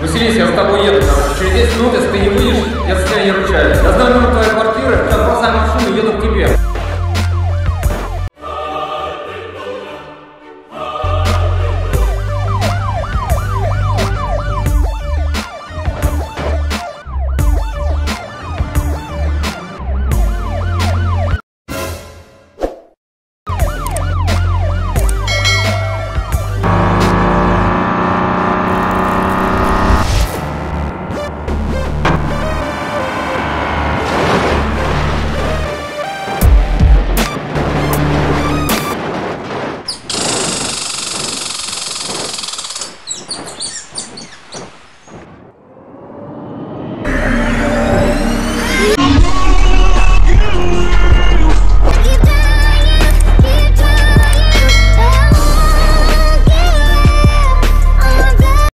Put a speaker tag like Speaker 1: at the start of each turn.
Speaker 1: Василис, я с тобой еду. Там. Через 10 минут, если ты не выйдешь, я за тебя не ручаюсь. Я знаю номер твоей